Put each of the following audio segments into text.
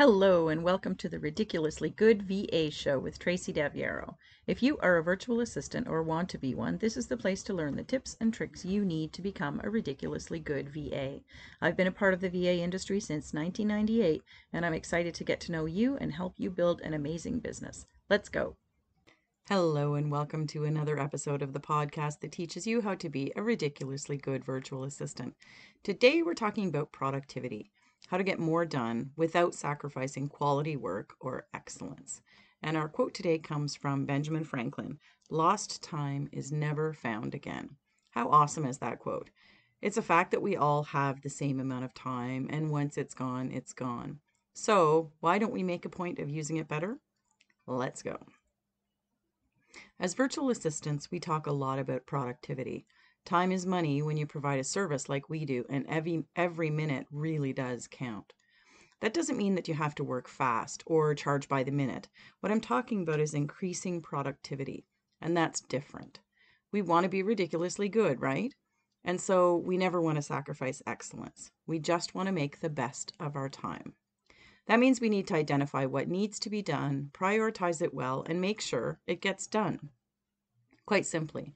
Hello, and welcome to the Ridiculously Good VA Show with Tracey D'Aviero. If you are a virtual assistant or want to be one, this is the place to learn the tips and tricks you need to become a ridiculously good VA. I've been a part of the VA industry since 1998, and I'm excited to get to know you and help you build an amazing business. Let's go. Hello, and welcome to another episode of the podcast that teaches you how to be a ridiculously good virtual assistant. Today, we're talking about productivity how to get more done without sacrificing quality work or excellence. And our quote today comes from Benjamin Franklin Lost time is never found again. How awesome is that quote? It's a fact that we all have the same amount of time, and once it's gone, it's gone. So, why don't we make a point of using it better? Let's go. As virtual assistants, we talk a lot about productivity. Time is money when you provide a service like we do, and every, every minute really does count. That doesn't mean that you have to work fast or charge by the minute. What I'm talking about is increasing productivity, and that's different. We want to be ridiculously good, right? And so we never want to sacrifice excellence. We just want to make the best of our time. That means we need to identify what needs to be done, prioritize it well, and make sure it gets done. Quite simply,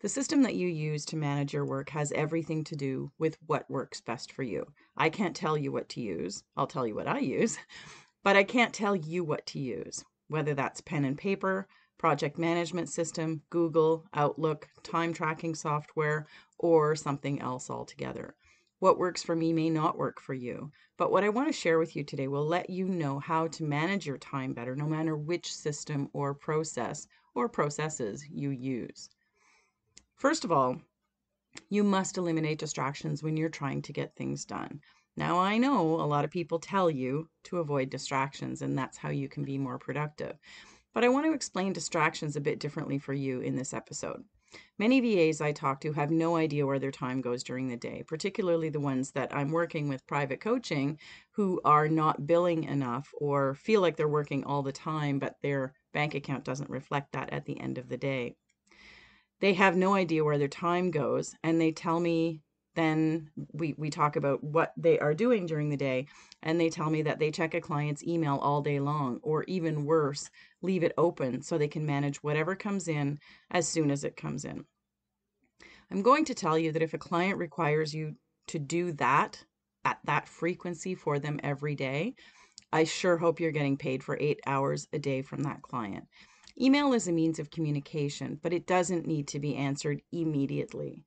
the system that you use to manage your work has everything to do with what works best for you. I can't tell you what to use. I'll tell you what I use, but I can't tell you what to use, whether that's pen and paper, project management system, Google, Outlook, time tracking software, or something else altogether. What works for me may not work for you, but what I want to share with you today will let you know how to manage your time better no matter which system or process or processes you use. First of all, you must eliminate distractions when you're trying to get things done. Now, I know a lot of people tell you to avoid distractions, and that's how you can be more productive. But I want to explain distractions a bit differently for you in this episode. Many VAs I talk to have no idea where their time goes during the day, particularly the ones that I'm working with private coaching who are not billing enough or feel like they're working all the time, but their bank account doesn't reflect that at the end of the day they have no idea where their time goes and they tell me then we, we talk about what they are doing during the day and they tell me that they check a client's email all day long or even worse leave it open so they can manage whatever comes in as soon as it comes in. I'm going to tell you that if a client requires you to do that at that frequency for them every day i sure hope you're getting paid for eight hours a day from that client Email is a means of communication, but it doesn't need to be answered immediately.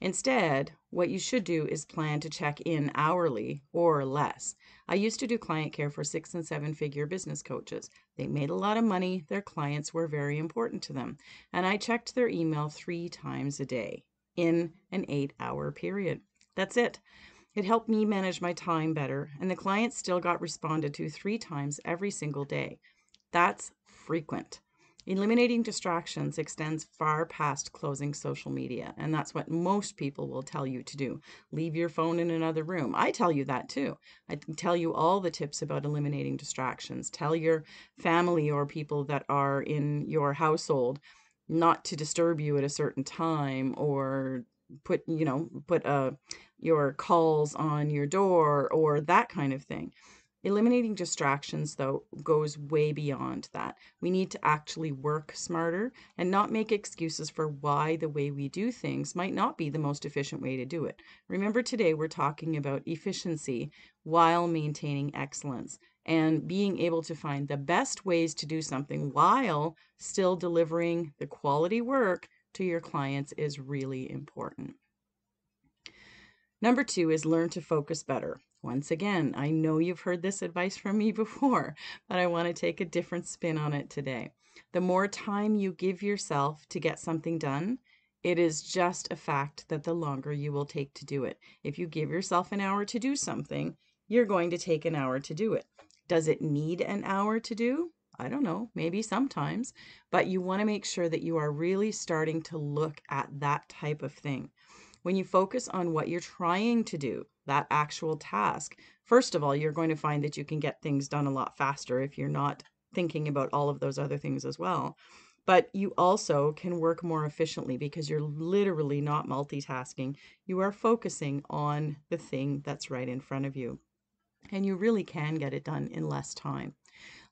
Instead, what you should do is plan to check in hourly or less. I used to do client care for six and seven figure business coaches. They made a lot of money, their clients were very important to them, and I checked their email three times a day in an eight hour period. That's it. It helped me manage my time better, and the clients still got responded to three times every single day. That's frequent. Eliminating distractions extends far past closing social media, and that's what most people will tell you to do. Leave your phone in another room. I tell you that too. I tell you all the tips about eliminating distractions. Tell your family or people that are in your household not to disturb you at a certain time or put, you know, put uh, your calls on your door or that kind of thing. Eliminating distractions, though, goes way beyond that. We need to actually work smarter and not make excuses for why the way we do things might not be the most efficient way to do it. Remember, today we're talking about efficiency while maintaining excellence and being able to find the best ways to do something while still delivering the quality work to your clients is really important. Number two is learn to focus better. Once again, I know you've heard this advice from me before, but I want to take a different spin on it today. The more time you give yourself to get something done, it is just a fact that the longer you will take to do it. If you give yourself an hour to do something, you're going to take an hour to do it. Does it need an hour to do? I don't know, maybe sometimes, but you want to make sure that you are really starting to look at that type of thing. When you focus on what you're trying to do, that actual task, first of all, you're going to find that you can get things done a lot faster if you're not thinking about all of those other things as well. But you also can work more efficiently because you're literally not multitasking. You are focusing on the thing that's right in front of you. And you really can get it done in less time.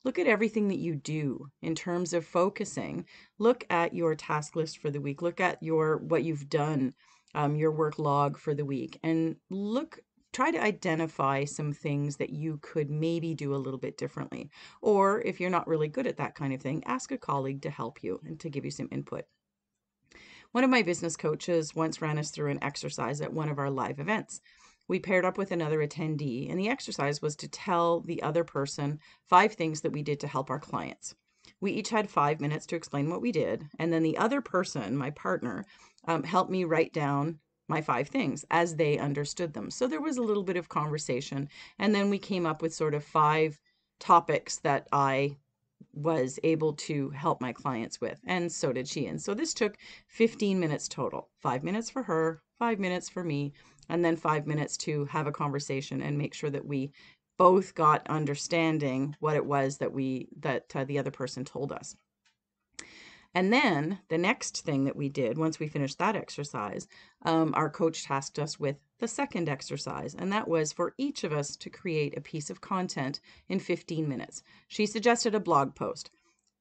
Look at everything that you do in terms of focusing. Look at your task list for the week. Look at your what you've done, um, your work log for the week, and look. Try to identify some things that you could maybe do a little bit differently. Or if you're not really good at that kind of thing, ask a colleague to help you and to give you some input. One of my business coaches once ran us through an exercise at one of our live events we paired up with another attendee, and the exercise was to tell the other person five things that we did to help our clients. We each had five minutes to explain what we did, and then the other person, my partner, um, helped me write down my five things as they understood them. So there was a little bit of conversation, and then we came up with sort of five topics that I was able to help my clients with, and so did she. And so this took 15 minutes total five minutes for her, five minutes for me, and then five minutes to have a conversation and make sure that we both got understanding what it was that we that uh, the other person told us and then the next thing that we did once we finished that exercise um, our coach tasked us with the second exercise and that was for each of us to create a piece of content in 15 minutes. She suggested a blog post.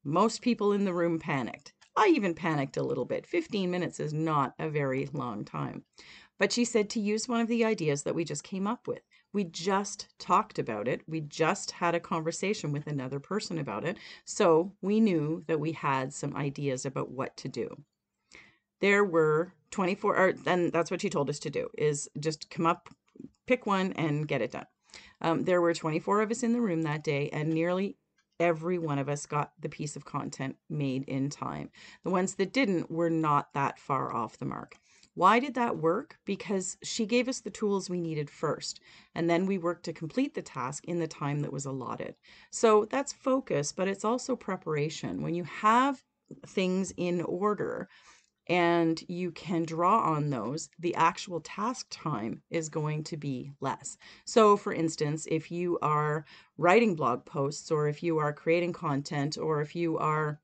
Most people in the room panicked. I even panicked a little bit. 15 minutes is not a very long time. But she said to use one of the ideas that we just came up with. We just talked about it. We just had a conversation with another person about it. So we knew that we had some ideas about what to do. There were 24, or, and that's what she told us to do, is just come up, pick one, and get it done. Um, there were 24 of us in the room that day, and nearly every one of us got the piece of content made in time. The ones that didn't were not that far off the mark. Why did that work? Because she gave us the tools we needed first, and then we worked to complete the task in the time that was allotted. So that's focus, but it's also preparation. When you have things in order, and you can draw on those, the actual task time is going to be less. So, for instance, if you are writing blog posts, or if you are creating content, or if you are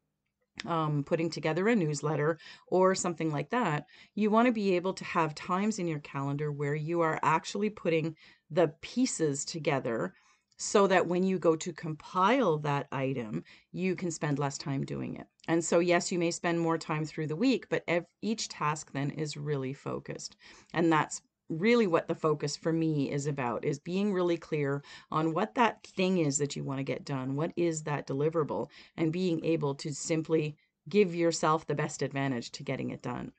um, putting together a newsletter or something like that, you want to be able to have times in your calendar where you are actually putting the pieces together so that when you go to compile that item, you can spend less time doing it. And so, yes, you may spend more time through the week, but ev- each task then is really focused. And that's really what the focus for me is about is being really clear on what that thing is that you want to get done what is that deliverable and being able to simply give yourself the best advantage to getting it done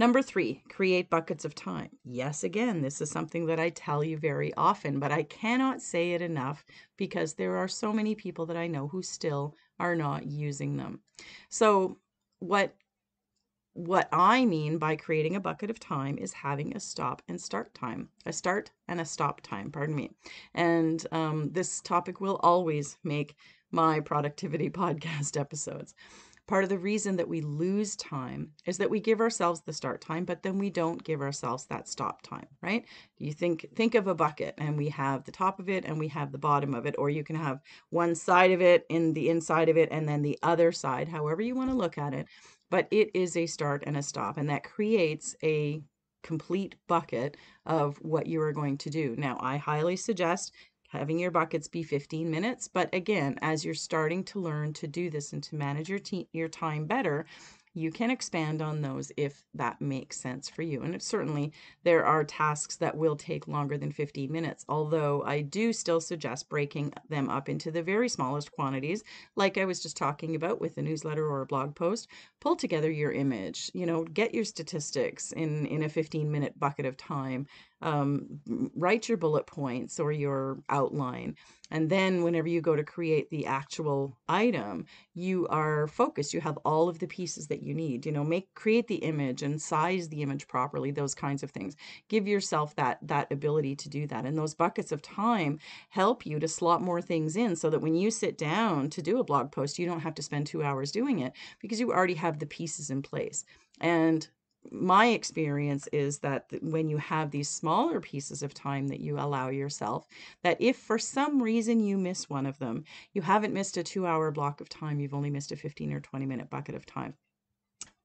Number three, create buckets of time. Yes, again, this is something that I tell you very often, but I cannot say it enough because there are so many people that I know who still are not using them. So, what what I mean by creating a bucket of time is having a stop and start time, a start and a stop time, pardon me. And um, this topic will always make my productivity podcast episodes. Part of the reason that we lose time is that we give ourselves the start time, but then we don't give ourselves that stop time, right? You think think of a bucket and we have the top of it and we have the bottom of it, or you can have one side of it in the inside of it and then the other side, however you want to look at it but it is a start and a stop, and that creates a complete bucket of what you are going to do. Now, I highly suggest having your buckets be 15 minutes, but again, as you're starting to learn to do this and to manage your te- your time better, you can expand on those if that makes sense for you. And certainly there are tasks that will take longer than 15 minutes, although I do still suggest breaking them up into the very smallest quantities, like I was just talking about with a newsletter or a blog post. Pull together your image, you know, get your statistics in, in a 15 minute bucket of time um, write your bullet points or your outline. And then, whenever you go to create the actual item, you are focused. You have all of the pieces that you need. You know, make create the image and size the image properly. Those kinds of things. Give yourself that that ability to do that. And those buckets of time help you to slot more things in, so that when you sit down to do a blog post, you don't have to spend two hours doing it because you already have the pieces in place. And my experience is that when you have these smaller pieces of time that you allow yourself, that if for some reason you miss one of them, you haven't missed a two hour block of time, you've only missed a 15 or 20 minute bucket of time.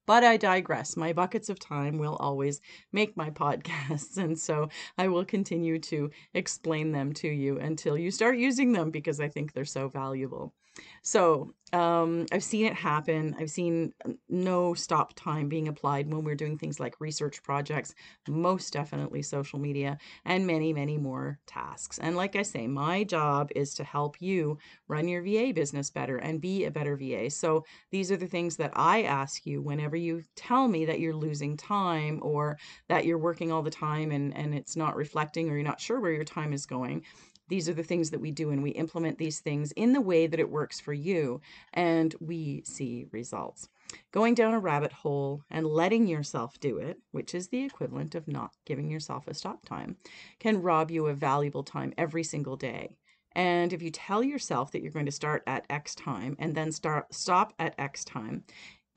But I digress. My buckets of time will always make my podcasts. And so I will continue to explain them to you until you start using them because I think they're so valuable. So um, I've seen it happen. I've seen no stop time being applied when we're doing things like research projects, most definitely social media, and many, many more tasks. And like I say, my job is to help you run your VA business better and be a better VA. So these are the things that I ask you whenever you tell me that you're losing time or that you're working all the time and, and it's not reflecting or you're not sure where your time is going these are the things that we do and we implement these things in the way that it works for you and we see results. Going down a rabbit hole and letting yourself do it which is the equivalent of not giving yourself a stop time can rob you of valuable time every single day. And if you tell yourself that you're going to start at X time and then start stop at X time,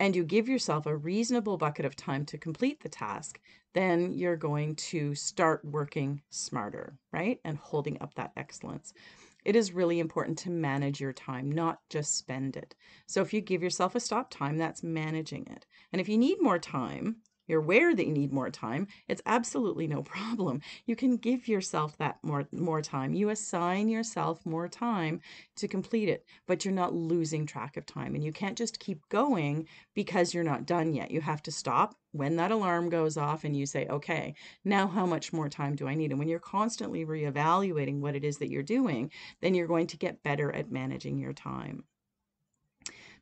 and you give yourself a reasonable bucket of time to complete the task, then you're going to start working smarter, right? And holding up that excellence. It is really important to manage your time, not just spend it. So if you give yourself a stop time, that's managing it. And if you need more time, you're aware that you need more time, it's absolutely no problem. You can give yourself that more more time. You assign yourself more time to complete it, but you're not losing track of time and you can't just keep going because you're not done yet. You have to stop when that alarm goes off and you say, "Okay, now how much more time do I need?" And when you're constantly reevaluating what it is that you're doing, then you're going to get better at managing your time.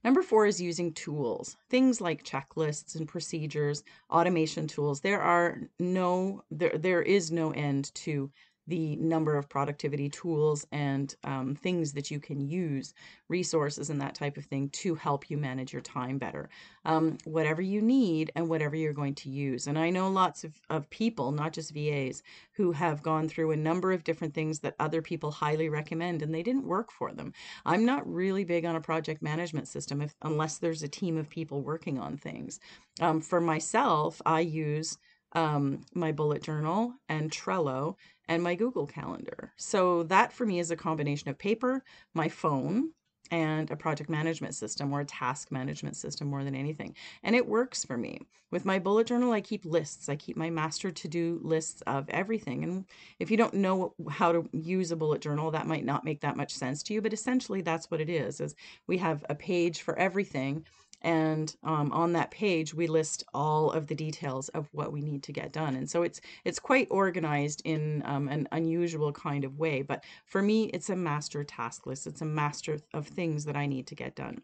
Number four is using tools, things like checklists and procedures, automation tools. There are no, there, there is no end to the number of productivity tools and um, things that you can use, resources and that type of thing to help you manage your time better. Um, whatever you need and whatever you're going to use. And I know lots of, of people, not just VAs, who have gone through a number of different things that other people highly recommend and they didn't work for them. I'm not really big on a project management system if, unless there's a team of people working on things. Um, for myself, I use um, my bullet journal and Trello and my Google Calendar. So that for me is a combination of paper, my phone, and a project management system or a task management system more than anything. And it works for me. With my bullet journal, I keep lists. I keep my master to do lists of everything. And if you don't know how to use a bullet journal, that might not make that much sense to you. But essentially, that's what it is: is we have a page for everything and um, on that page we list all of the details of what we need to get done and so it's it's quite organized in um, an unusual kind of way but for me it's a master task list it's a master of things that i need to get done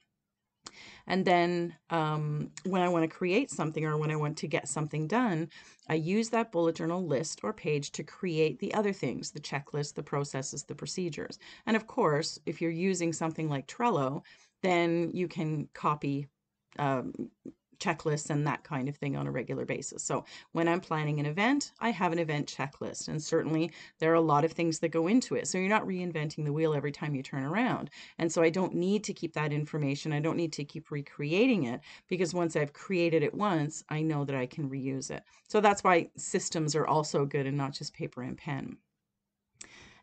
and then um, when I want to create something or when I want to get something done, I use that bullet journal list or page to create the other things the checklist, the processes, the procedures. And of course, if you're using something like Trello, then you can copy um, checklists and that kind of thing on a regular basis. So when I'm planning an event, I have an event checklist. And certainly there are a lot of things that go into it. So you're not reinventing the wheel every time you turn around. And so I don't need to keep that information. I don't need to keep recreating it because once I've created it once, I know that I can reuse it. So that's why systems are also good and not just paper and pen.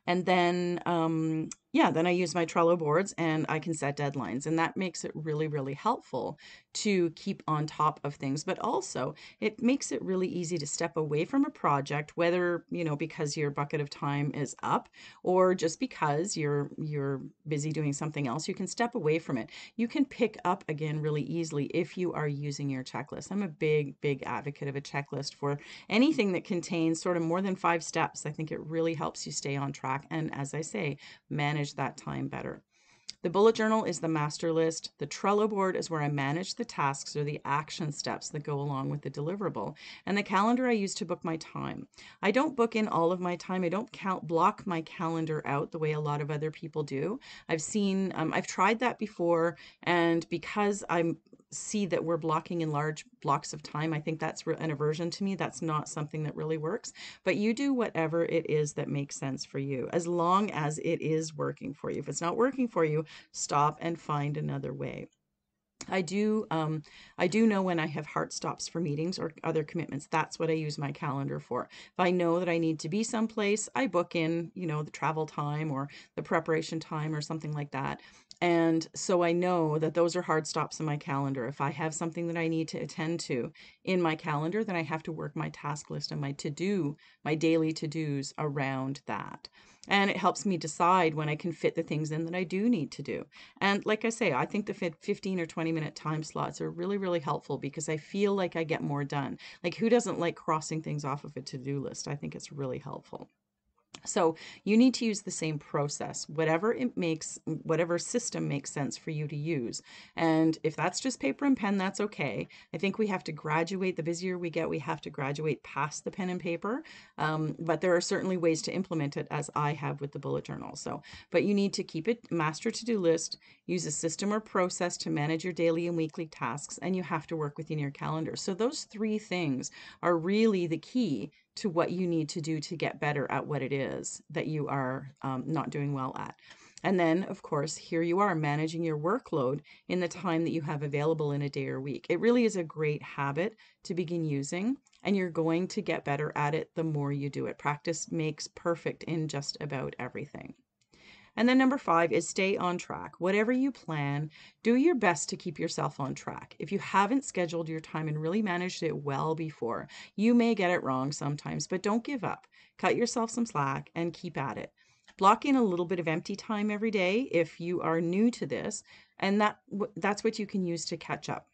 And then um, yeah, then I use my Trello boards and I can set deadlines. And that makes it really, really helpful to keep on top of things. But also, it makes it really easy to step away from a project, whether, you know, because your bucket of time is up or just because you're you're busy doing something else, you can step away from it. You can pick up again really easily if you are using your checklist. I'm a big, big advocate of a checklist for anything that contains sort of more than five steps. I think it really helps you stay on track. And as I say, manage manage that time better. The bullet journal is the master list. The Trello board is where I manage the tasks or the action steps that go along with the deliverable. And the calendar I use to book my time. I don't book in all of my time. I don't count block my calendar out the way a lot of other people do. I've seen, um, I've tried that before, and because I'm see that we're blocking in large blocks of time. I think that's an aversion to me. That's not something that really works. But you do whatever it is that makes sense for you, as long as it is working for you. If it's not working for you, stop and find another way. I do um, I do know when I have heart stops for meetings or other commitments. That's what I use my calendar for. If I know that I need to be someplace, I book in, you know, the travel time or the preparation time or something like that. And so I know that those are hard stops in my calendar. If I have something that I need to attend to in my calendar, then I have to work my task list and my to do, my daily to dos around that and it helps me decide when I can fit the things in that I do need to do. And like I say, I think the 15 or 20 minute time slots are really, really helpful because I feel like I get more done. Like, who doesn't like crossing things off of a to do list? I think it's really helpful. So you need to use the same process, whatever it makes, whatever system makes sense for you to use. And if that's just paper and pen, that's okay. I think we have to graduate. The busier we get, we have to graduate past the pen and paper. Um, but there are certainly ways to implement it, as I have with the bullet journal. So, but you need to keep it master to do list, use a system or process to manage your daily and weekly tasks, and you have to work within your calendar. So those three things are really the key to what you need to do to get better at what it is that you are um, not doing well at. And then, of course, here you are managing your workload in the time that you have available in a day or week. It really is a great habit to begin using, and you're going to get better at it the more you do it. Practice makes perfect in just about everything. And then number five is stay on track. Whatever you plan, do your best to keep yourself on track. If you haven't scheduled your time and really managed it well before, you may get it wrong sometimes, but don't give up. Cut yourself some slack and keep at it. Block in a little bit of empty time every day if you are new to this, and that that's what you can use to catch up.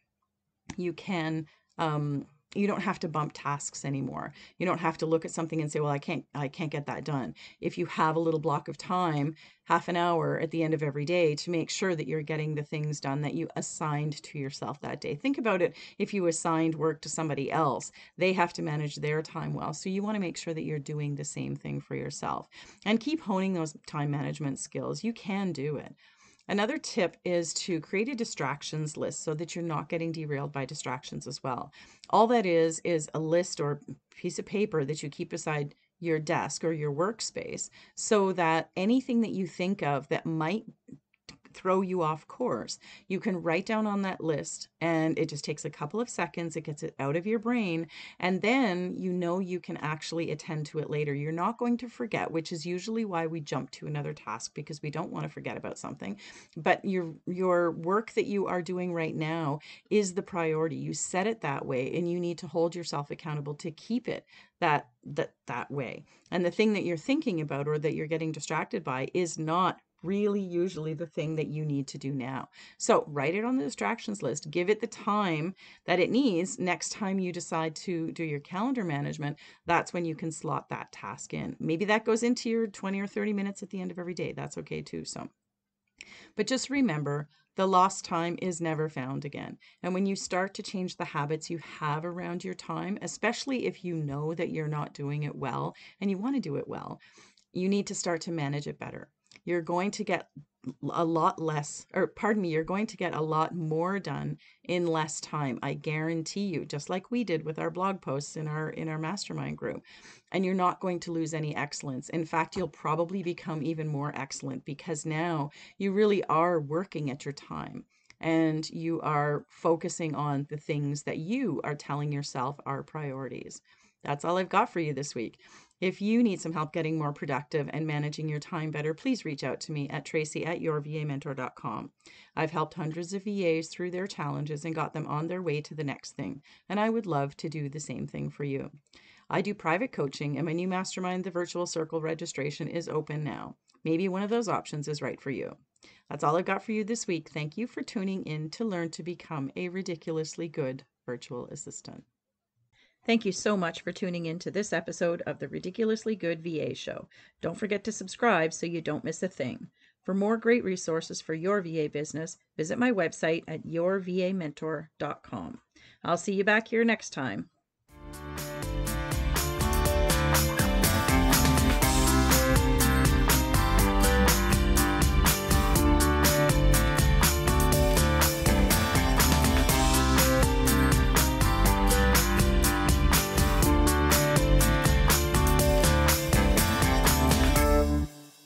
You can um, you don't have to bump tasks anymore. You don't have to look at something and say, "Well, I can't I can't get that done." If you have a little block of time, half an hour at the end of every day to make sure that you're getting the things done that you assigned to yourself that day. Think about it if you assigned work to somebody else, they have to manage their time well. So you want to make sure that you're doing the same thing for yourself. And keep honing those time management skills. You can do it. Another tip is to create a distractions list so that you're not getting derailed by distractions as well. All that is is a list or piece of paper that you keep beside your desk or your workspace so that anything that you think of that might throw you off course. You can write down on that list and it just takes a couple of seconds. It gets it out of your brain. And then you know you can actually attend to it later. You're not going to forget, which is usually why we jump to another task because we don't want to forget about something. But your your work that you are doing right now is the priority. You set it that way and you need to hold yourself accountable to keep it that that that way. And the thing that you're thinking about or that you're getting distracted by is not really usually the thing that you need to do now. So write it on the distractions list. Give it the time that it needs. Next time you decide to do your calendar management, that's when you can slot that task in. Maybe that goes into your 20 or 30 minutes at the end of every day. That's okay too. So, but just remember the lost time is never found again. And when you start to change the habits you have around your time, especially if you know that you're not doing it well and you want to do it well, you need to start to manage it better you're going to get a lot less or pardon me you're going to get a lot more done in less time i guarantee you just like we did with our blog posts in our in our mastermind group. And you're not going to lose any excellence. In fact you'll probably become even more excellent because now you really are working at your time and you are focusing on the things that you are telling yourself are priorities. That's all I've got for you this week. If you need some help getting more productive and managing your time better, please reach out to me at tracy at yourvamentor.com. I've helped hundreds of VAs through their challenges and got them on their way to the next thing, and I would love to do the same thing for you. I do private coaching, and my new mastermind, the Virtual Circle registration, is open now. Maybe one of those options is right for you. That's all I've got for you this week. Thank you for tuning in to learn to become a ridiculously good virtual assistant. Thank you so much for tuning in to this episode of the Ridiculously Good VA Show. Don't forget to subscribe so you don't miss a thing. For more great resources for your VA business, visit my website at yourvamentor.com. I'll see you back here next time.